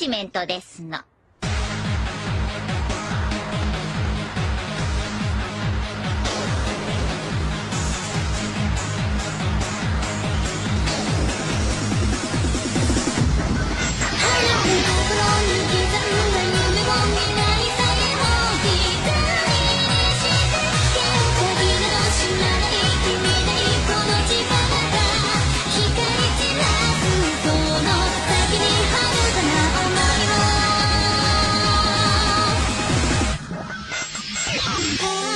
チメントですの。Oh.